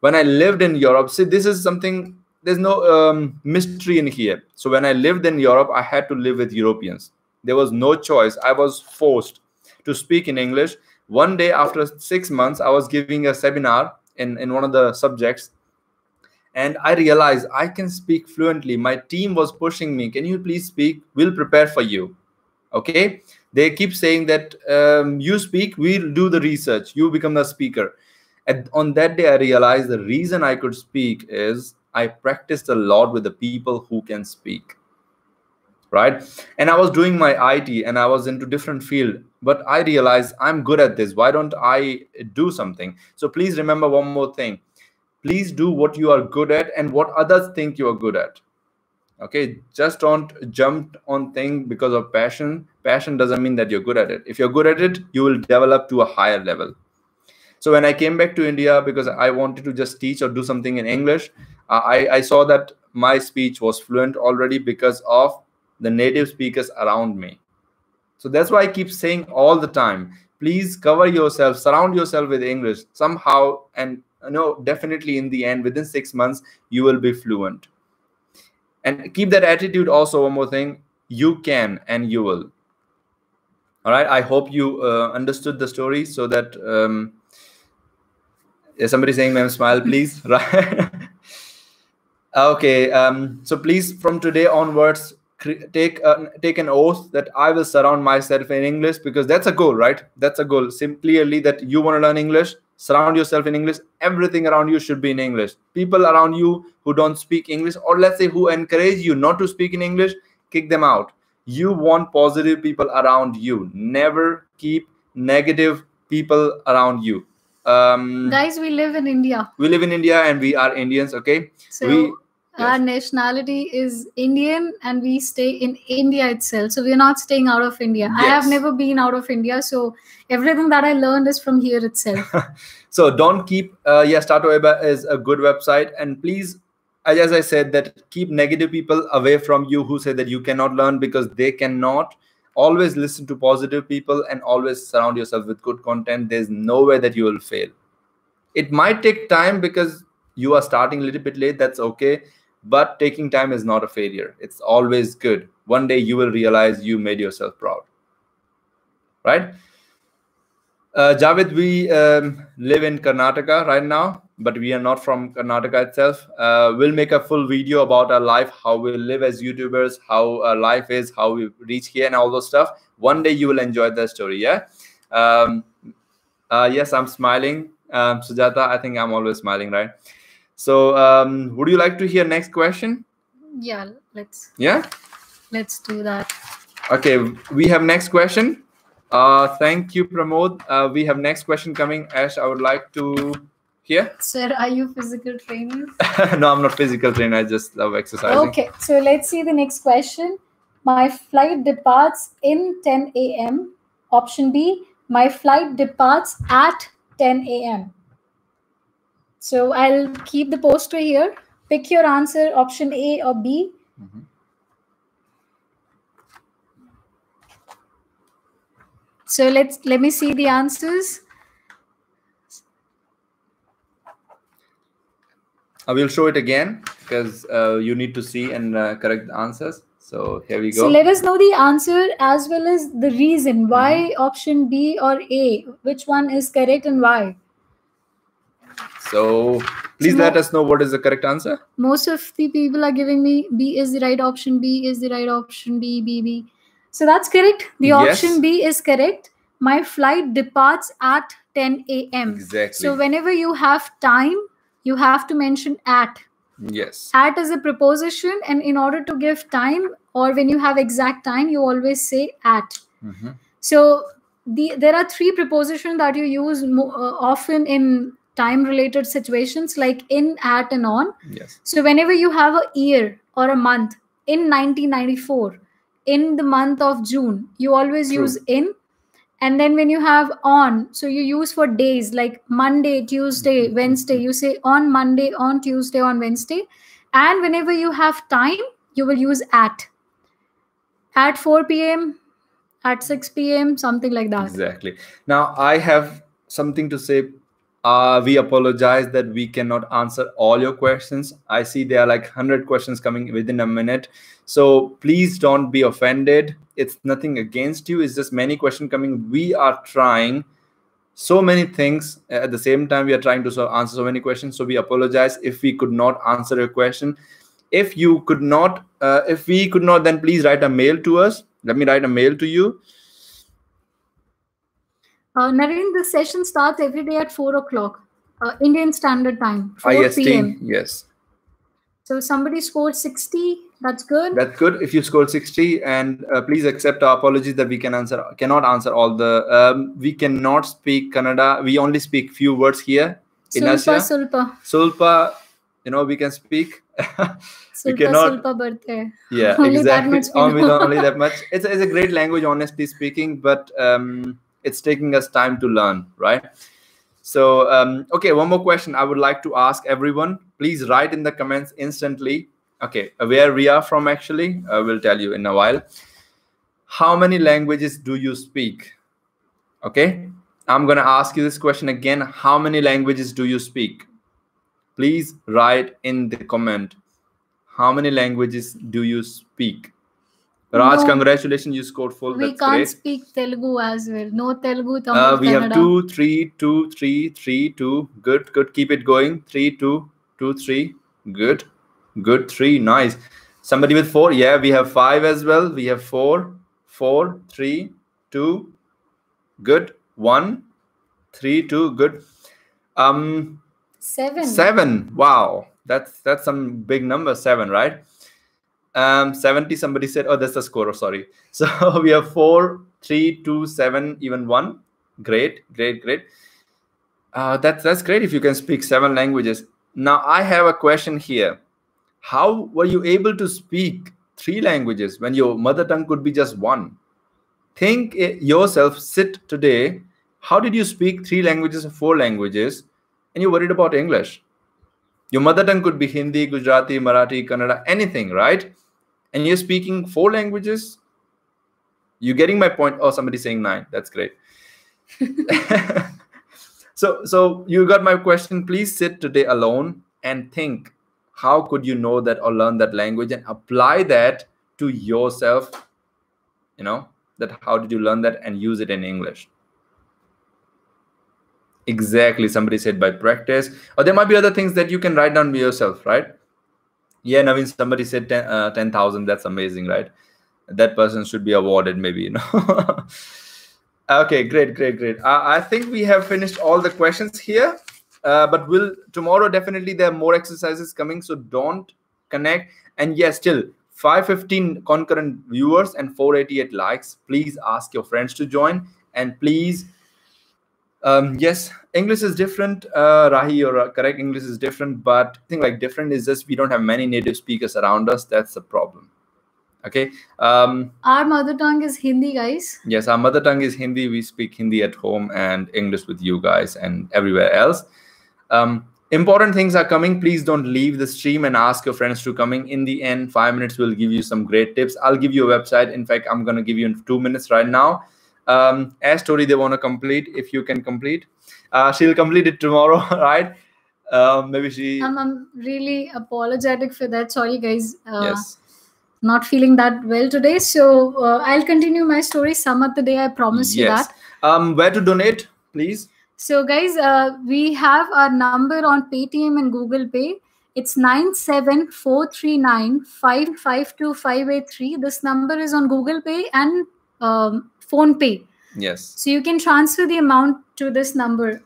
When i lived in europe see this is something there's no um, mystery in here. So when i lived in europe i had to live with europeans. There was no choice. I was forced to speak in english. One day after six months i was giving a seminar in, in one of the subjects and i realized i can speak fluently. My team was pushing me can you please speak? We'll prepare for you. Okay? They keep saying that um, you speak we'll do the research. You become the speaker. And on that day i realized the reason i could speak is i practiced a lot with the people who can speak right? And i was doing my it and i was into different field but i realized i'm good at this. Why don't i do something? So please remember one more thing. Please do what you are good at and what others think you are good at. Okay just don't jump on thing because of passion. Passion doesn't mean that you're good at it. If you're good at it you will develop to a higher level so when i came back to india because i wanted to just teach or do something in english uh, i i saw that my speech was fluent already because of the native speakers around me. So that's why i keep saying all the time please cover yourself surround yourself with english. Somehow and you know definitely in the end within 6 months you will be fluent. And keep that attitude also one more thing you can and you will. All right i hope you uh, understood the story so that um is somebody saying ma'am smile please? Right. Okay um so please from today onwards take uh, take an oath that i will surround myself in english because that's a goal right? That's a goal. Simply that you want to learn english surround yourself in english. Everything around you should be in english. People around you who don't speak english or let's say who encourage you not to speak in english kick them out. You want positive people around you. Never keep negative people around you um guys we live in india we live in india and we are indians okay so we our nationality is Indian and we stay in India itself. So we're not staying out of India. Yes. I have never been out of India. So everything that I learned is from here itself. so don't keep, uh, yeah, Startaweba is a good website. And please, as I said, that keep negative people away from you who say that you cannot learn because they cannot. Always listen to positive people and always surround yourself with good content. There's no way that you will fail. It might take time because you are starting a little bit late. That's okay but taking time is not a failure it's always good one day you will realize you made yourself proud right uh, Javed, we um, live in Karnataka right now, but we are not from Karnataka itself. Uh, we'll make a full video about our life, how we live as YouTubers, how our life is, how we reach here, and all those stuff. One day you will enjoy the story. Yeah. Um, uh, yes, I'm smiling. Um, Sujata, I think I'm always smiling, right? So, um, would you like to hear next question? Yeah, let's. Yeah. Let's do that. Okay, we have next question. Uh, thank you, Pramod. Uh, we have next question coming. Ash, I would like to hear. Sir, are you physical trainer? no, I'm not physical trainer. I just love exercising. Okay, so let's see the next question. My flight departs in 10 a.m. Option B. My flight departs at 10 a.m. So I'll keep the poster here. Pick your answer, option A or B. Mm-hmm. So let's let me see the answers. I will show it again because uh, you need to see and uh, correct the answers. So here we go. So let us know the answer as well as the reason why mm-hmm. option B or A, which one is correct and why. So please so let us know what is the correct answer. Most of the people are giving me B is the right option, B is the right option, B, B, B. So that's correct. The yes. option B is correct. My flight departs at 10 a.m. Exactly. So whenever you have time, you have to mention at. Yes. At is a preposition, and in order to give time, or when you have exact time, you always say at. Mm-hmm. So the there are three prepositions that you use uh, often in time related situations like in at and on yes so whenever you have a year or a month in 1994 in the month of june you always True. use in and then when you have on so you use for days like monday tuesday mm-hmm. wednesday you say on monday on tuesday on wednesday and whenever you have time you will use at at 4 p.m at 6 p.m something like that exactly now i have something to say uh, we apologize that we cannot answer all your questions. I see there are like 100 questions coming within a minute. So please don't be offended. It's nothing against you. It's just many questions coming. We are trying so many things at the same time. We are trying to answer so many questions. So we apologize if we could not answer your question. If you could not, uh, if we could not, then please write a mail to us. Let me write a mail to you uh, Naren, the session starts every day at 4 o'clock, uh, Indian Standard Time, 4 IST, p.m. Yes. So somebody scored 60. That's good. That's good. If you scored 60, and uh, please accept our apologies that we can answer cannot answer all the. Um, we cannot speak Kannada. We only speak few words here in sulpa, Asia. Sulpa. Sulpa. You know we can speak. we cannot. Sulpa birthday. Yeah, only exactly. That much only, only that much. It's, it's a great language, honestly speaking, but. Um, it's taking us time to learn right so um, okay one more question i would like to ask everyone please write in the comments instantly okay where we are from actually i will tell you in a while how many languages do you speak okay i'm going to ask you this question again how many languages do you speak please write in the comment how many languages do you speak Raj, no, congratulations! You scored full. We That's can't great. speak Telugu as well. No Telugu, Tamil, Uh, we have two, three, two, three, three, two. Good, good. Keep it going. Three, two, two, three. Good, good. Three, nice. Somebody with four. Yeah, we have five as well. We have four, four, three, two. Good. One, three, two. Good. Um, Seven. seven. Wow, that's that's some big number. Seven, right? um 70 somebody said oh that's the score oh, sorry so we have four three two seven even one great great great uh, that's that's great if you can speak seven languages now i have a question here how were you able to speak three languages when your mother tongue could be just one? Think eh, yourself sit today how did you speak three languages or four languages and you're worried about english? Your mother tongue could be hindi gujarati marathi kannada anything right? And you're speaking four languages? You're getting my point? Oh somebody's saying nine. That's great. So so you got my question. Please sit today alone and think how could you know that or learn that language and apply that to yourself? You know that how did you learn that and use it in english? Exactly somebody said by practice. Or there might be other things that you can write down by yourself right? Yeah naveen somebody said 10 uh, 10000 that's amazing right? That person should be awarded maybe you know. Okay great great great. Uh, i think we have finished all the questions here uh, but will tomorrow definitely there are more exercises coming so don't connect. And yes still 515 concurrent viewers and 488 likes. Please ask your friends to join. And please um, yes english is different. Uh, rahi you're correct. English is different but i think like different is just we don't have many native speakers around us. That's the problem. Okay um, Our mother tongue is Hindi, guys. yes our mother tongue is hindi. We speak hindi at home and english with you guys and everywhere else um, important things are coming please don't leave the stream and ask your friends to coming in the end five minutes will give you some great tips i'll give you a website in fact i'm going to give you in two minutes right now um a story they want to complete if you can complete uh, she'll complete it tomorrow right um maybe she I'm, I'm really apologetic for that. Sorry, guys. Uh, yes Not feeling that well today. So uh, I'll continue my story some other day. I promise you that. um where to donate please So, guys, uh, we have our number on Paytm and Google Pay. It's 97439552583. This number is on Google Pay and um, PhonePe. yes So you can transfer the amount to this number.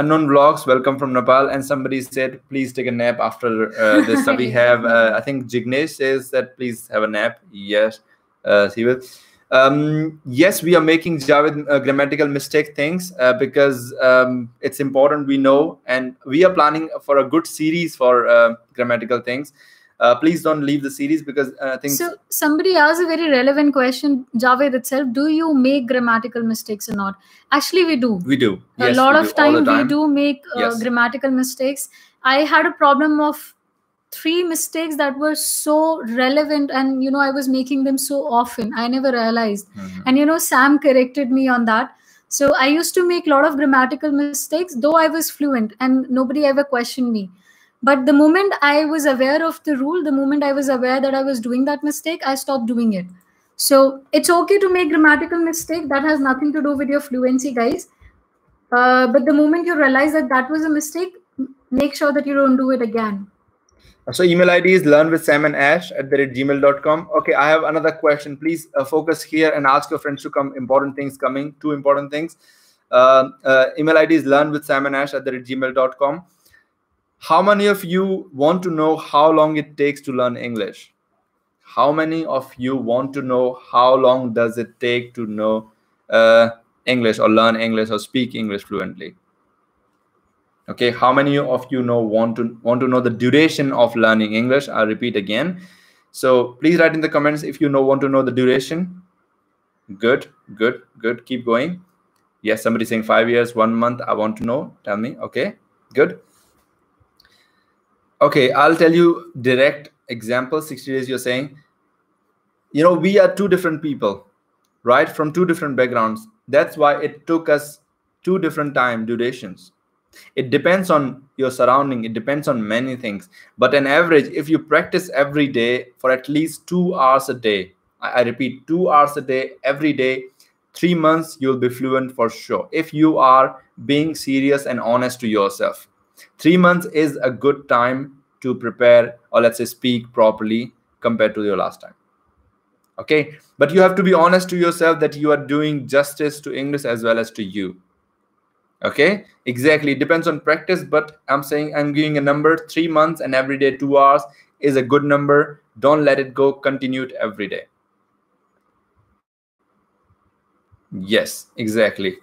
unknown vlogs welcome from nepal and somebody said please take a nap after uh, this so we have uh, i think jignesh says that please have a nap yes uh, he will um, yes we are making javed uh, grammatical mistake things uh, because um, it's important we know and we are planning for a good series for uh, grammatical things uh, please don't leave the series because uh, i think So somebody asked a very relevant question, Javed itself. Do you make grammatical mistakes or not? Actually, we do. we do a yes lot of all time, we do make uh, Yes. grammatical mistakes. I had a problem of three mistakes that were so relevant, and you know, I was making them so often. I never realized. Mhm. And you know, Sam corrected me on that. So I used to make a lot of grammatical mistakes, though I was fluent and nobody ever questioned me. But the moment I was aware of the rule, the moment I was aware that I was doing that mistake, I stopped doing it. So it's okay to make grammatical mistake. That has nothing to do with your fluency, guys. Uh, but the moment you realize that that was a mistake, make sure that you don't do it again. So email ID is learn with Sam and Ash at the gmail.com. Okay, I have another question. Please uh, focus here and ask your friends to come. Important things coming. Two important things. Uh, uh, email ID is learn with Sam and Ash at the gmail.com. How many of you want to know how long it takes to learn English? How many of you want to know how long does it take to know uh, English or learn English or speak English fluently? Okay how many of you know want to want to know the duration of learning english? I'll repeat again. So please write in the comments if you know want to know the duration. Good good good. Keep going. Yes somebody saying five years one month. I want to know. Tell me. Okay good. Okay i'll tell you direct example. 60 days you're saying you know we are two different people right? From two different backgrounds. That's why it took us two different time durations it depends on your surrounding it depends on many things. But an average if you practice every day for at least two hours a day I, I, repeat two hours a day every day three months you'll be fluent for sure. If you are being serious and honest to yourself three months is a good time to prepare or let's say speak properly compared to your last time. Okay? But you have to be honest to yourself that you are doing justice to english as well as to you okay? Exactly. It depends on practice but i'm saying i'm giving a number. Three months and every day two hours is a good number. Don't let it go continue it every day. Yes exactly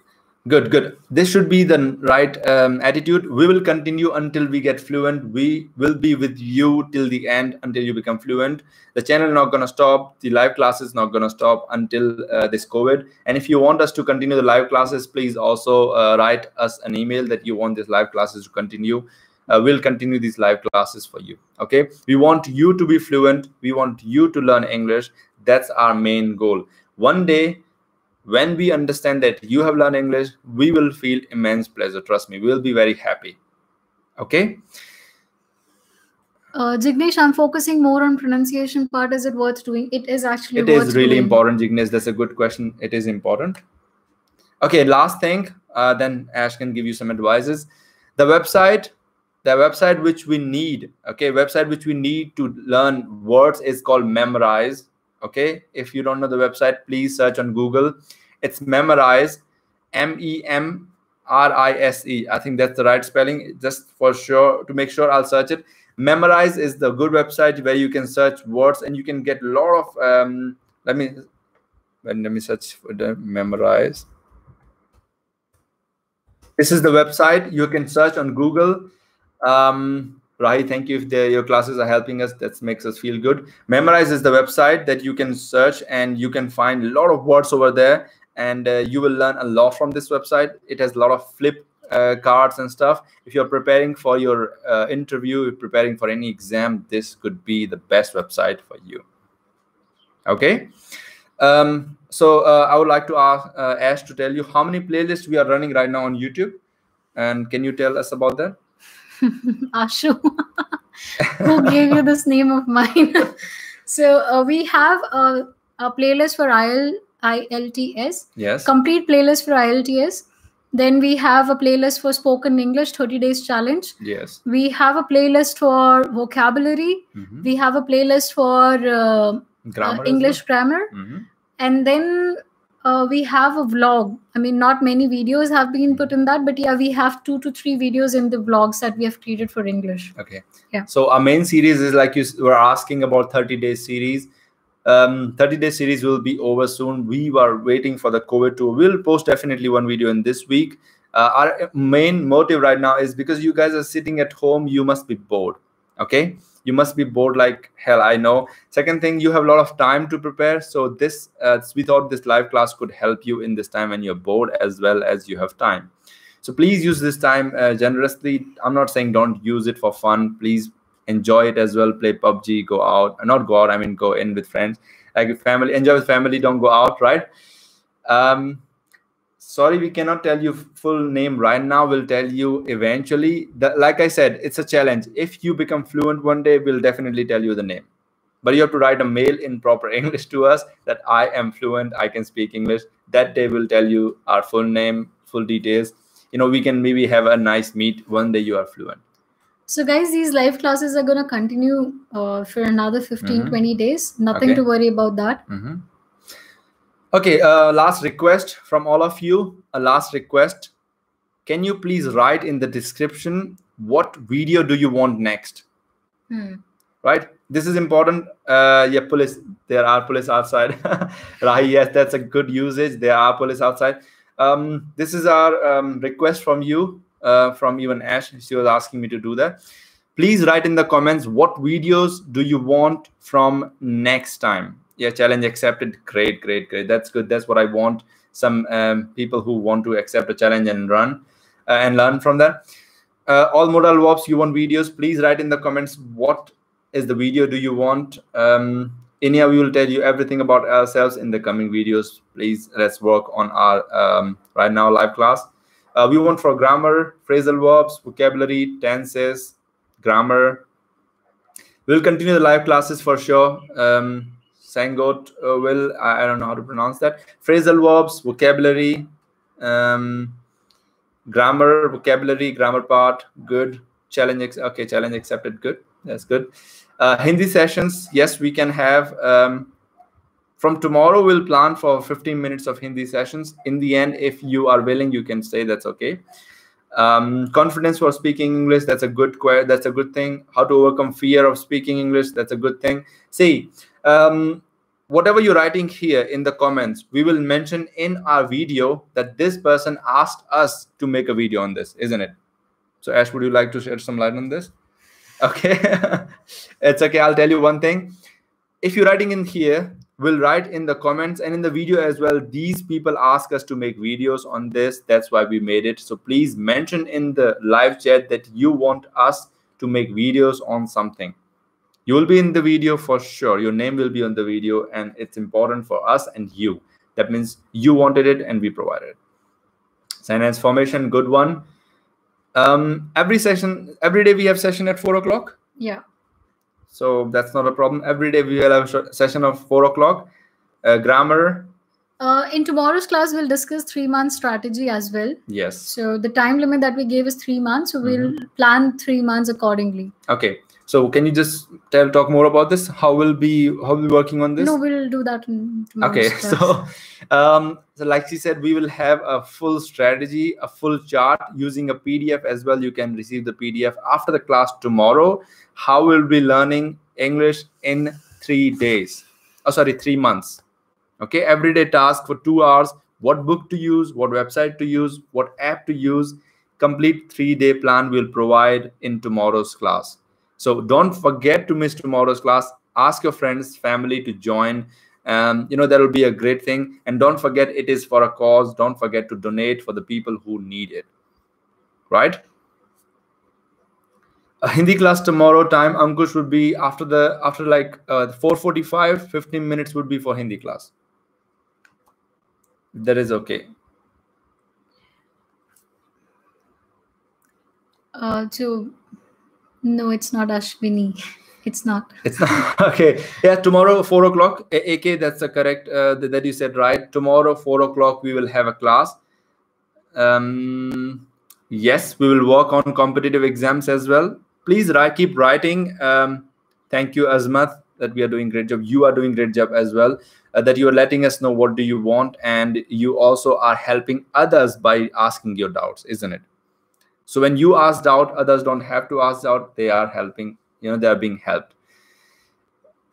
good good. This should be the right um, attitude. We will continue until we get fluent. We will be with you till the end until you become fluent. The channel not going to stop. The live classes not going to stop until uh, this covid. And if you want us to continue the live classes please also uh, write us an email that you want these live classes to continue. Uh, we'll continue these live classes for you okay? We want you to be fluent. We want you to learn english. That's our main goal. One day when we understand that you have learned english we will feel immense pleasure trust me we'll be very happy okay uh, Jignesh, I'm focusing more on pronunciation part. Is it worth doing? It is actually. It is really doing. important, Jignesh. That's a good question. It is important. Okay, last thing. Uh, then Ash can give you some advices. The website, the website which we need. Okay, website which we need to learn words is called Memrise okay if you don't know the website please search on google. It's Memrise, m-e-m-r-i-s-e i think that's the right spelling. Just for sure to make sure i'll search it. Memrise is the good website where you can search words and you can get a lot of um let me let me search for the Memrise. this is the website. You can search on google. Um Rahi, thank you if your classes are helping us. That makes us feel good. Memrise is the website that you can search and you can find a lot of words over there. And uh, you will learn a lot from this website. It has a lot of flip uh, cards and stuff. If you're preparing for your uh, interview, preparing for any exam, this could be the best website for you. Okay. Um, so uh, I would like to ask uh, Ash to tell you how many playlists we are running right now on YouTube. And can you tell us about that? Ashu, who gave you this name of mine? so uh, we have a, a playlist for IL, IELTS. Yes. Complete playlist for IELTS. Then we have a playlist for spoken English 30 days challenge. Yes. We have a playlist for vocabulary. Mm-hmm. We have a playlist for uh, grammar uh, English well. grammar. Mm-hmm. And then uh, we have a vlog. I mean, not many videos have been put in that, but yeah, we have two to three videos in the vlogs that we have created for English. Okay. Yeah. So our main series is like you were asking about 30 days series. Um, 30 day series will be over soon. We were waiting for the COVID to. We'll post definitely one video in this week. Uh, our main motive right now is because you guys are sitting at home, you must be bored. Okay you must be bored like hell i know. Second thing you have a lot of time to prepare so this uh, we thought this live class could help you in this time when you're bored as well as you have time. So please use this time uh, generously. I'm not saying don't use it for fun. Please enjoy it as well. Play pubg go out not go out i mean go in with friends. Like family enjoy with family don't go out right? Um sorry we cannot tell you full name right now. We'll tell you eventually. That, like i said it's a challenge. If you become fluent one day we'll definitely tell you the name. But you have to write a mail in proper english to us that i am fluent i can speak english. That day we'll tell you our full name full details. You know we can maybe have a nice meet one day you are fluent. So guys these live classes are going to continue uh, for another 15 Mhm. 20 days. Nothing Okay. to worry about that. Mhm. Okay, uh, last request from all of you. A last request. Can you please write in the description what video do you want next? Hmm. Right? This is important. Uh, yeah, police. There are police outside. Rahi, yes, that's a good usage. There are police outside. Um, this is our um, request from you, uh, from even Ash. She was asking me to do that. Please write in the comments what videos do you want from next time yeah challenge accepted. Great great great. That's good. That's what i want some um, people who want to accept a challenge and run uh, and learn from that. Uh, all modal wops you want videos please write in the comments what is the video do you want. Um Inia, we will tell you everything about ourselves in the coming videos. Please let's work on our um, right now live class. Uh, we want for grammar phrasal verbs vocabulary tenses grammar. We'll continue the live classes for sure. Um, Sangot uh, will I, I don't know how to pronounce that. Phrasal verbs vocabulary um, grammar vocabulary grammar part good challenge okay challenge accepted good that's good. Uh, hindi sessions yes we can have um, from tomorrow we'll plan for 15 minutes of hindi sessions. In the end if you are willing you can say that's okay. Um, confidence for speaking english that's a good that's a good thing. How to overcome fear of speaking english that's a good thing. See um, whatever you're writing here in the comments we will mention in our video that this person asked us to make a video on this isn't it? So ash would you like to shed some light on this? Okay. It's okay. I'll tell you one thing. If you're writing in here we'll write in the comments and in the video as well these people ask us to make videos on this. That's why we made it. So please mention in the live chat that you want us to make videos on something you will be in the video for sure. Your name will be on the video and it's important for us and you. That means you wanted it and we provided it. Sentence formation good one. Um every session every day we have session at four o'clock? Yeah. So that's not a problem. Every day we will have a session of four o'clock. Uh, grammar? Uh, in tomorrow's class we'll discuss three month strategy as well. Yes. So the time limit that we gave is three months. So we'll Mm-hmm. plan three months accordingly. Okay so can you just tell talk more about this? How will be how will be working on this? No we'll do that in okay so um so like she said we will have a full strategy a full chart using a pdf as well. You can receive the pdf after the class tomorrow. How we'll be learning english in three days. Oh sorry three months. Okay everyday task for two hours. What book to use what website to use what app to use. Complete three day plan we'll provide in tomorrow's class so don't forget to miss tomorrow's class. Ask your friends family to join. Um, you know that will be a great thing. And don't forget it is for a cause. Don't forget to donate for the people who need it. Right? A hindi class tomorrow time ankush would be after the after like uh, 445 15 minutes would be for hindi class. That is okay. Uh, so no it's not ashwini it's not It's not okay. Yeah, tomorrow four o'clock. A- AK, that's the correct uh, that you said right. Tomorrow four o'clock we will have a class. Um, yes, we will work on competitive exams as well. Please write, keep writing. Um, thank you, Azmat, that we are doing great job. You are doing great job as well. Uh, that you are letting us know what do you want, and you also are helping others by asking your doubts, isn't it? So when you ask doubt, others don't have to ask doubt. They are helping. You know, they are being helped.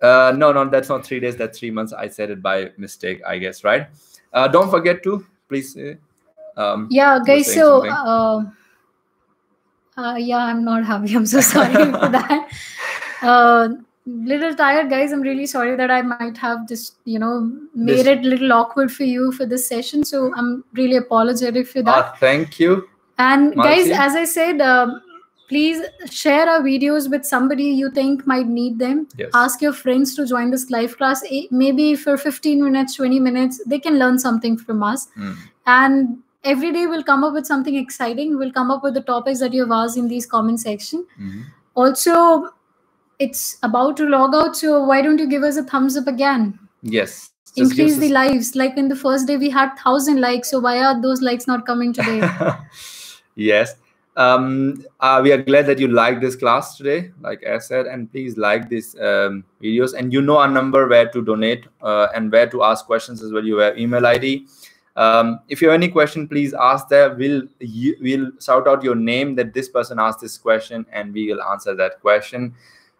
Uh, no, no, that's not three days. That's three months. I said it by mistake, I guess, right? Uh, don't forget to please. Uh, um, yeah guys so uh, uh, yeah i'm not happy i'm so sorry for that uh, little tired guys i'm really sorry that i might have just you know made This- it a little awkward for you for this session so i'm really apologetic for that uh, thank you. And guys as i said um, please share our videos with somebody you think might need them Yes. ask your friends to join this live class Eh, maybe for 15 minutes 20 minutes they can learn something from us Mm. and every day we'll come up with something exciting. We'll come up with the topics that you've asked in these comment section. Mhm. Also, it's about to log out, so why don't you give us a thumbs up again? Yes. Increase the lives. Like in the first day, we had thousand likes. So why are those likes not coming today? yes. Um, uh, we are glad that you like this class today, like I said, and please like these um, videos. And you know our number where to donate uh, and where to ask questions as well. You have email ID. Um, if you have any question, please ask there. We'll you, we'll shout out your name that this person asked this question, and we will answer that question.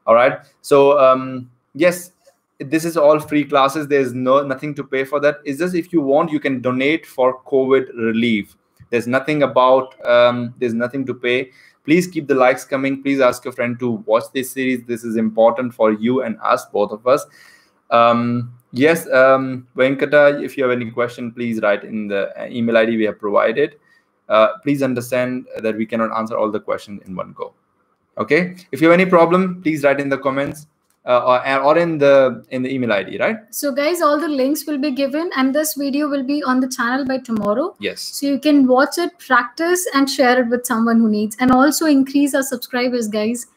All right. So um, yes, this is all free classes. There's no nothing to pay for that. It's just if you want, you can donate for COVID relief. There's nothing about um, there's nothing to pay. Please keep the likes coming. Please ask your friend to watch this series. This is important for you and us, both of us. Um, yes, um, Venkata, if you have any question, please write in the uh, email ID we have provided. Uh, please understand that we cannot answer all the questions in one go. Okay. If you have any problem, please write in the comments uh, or, or in the in the email ID. Right? so, guys, all the links will be given, and this video will be on the channel by tomorrow. Yes. So you can watch it, practice, and share it with someone who needs, and also increase our subscribers, guys.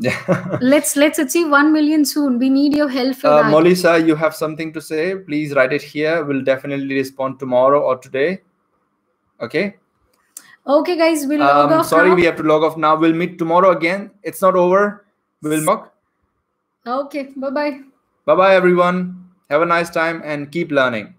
Yeah. Let's let's achieve one million soon. We need your help for Uh. Molisa, you have something to say? Please write it here. We'll definitely respond tomorrow or today. Okay. Okay, guys, we'll log Um, off sorry, now. we have to log off now. We'll meet tomorrow again. It's not over. We'll talk. Okay, bye bye. Bye bye, everyone. Have a nice time and keep learning.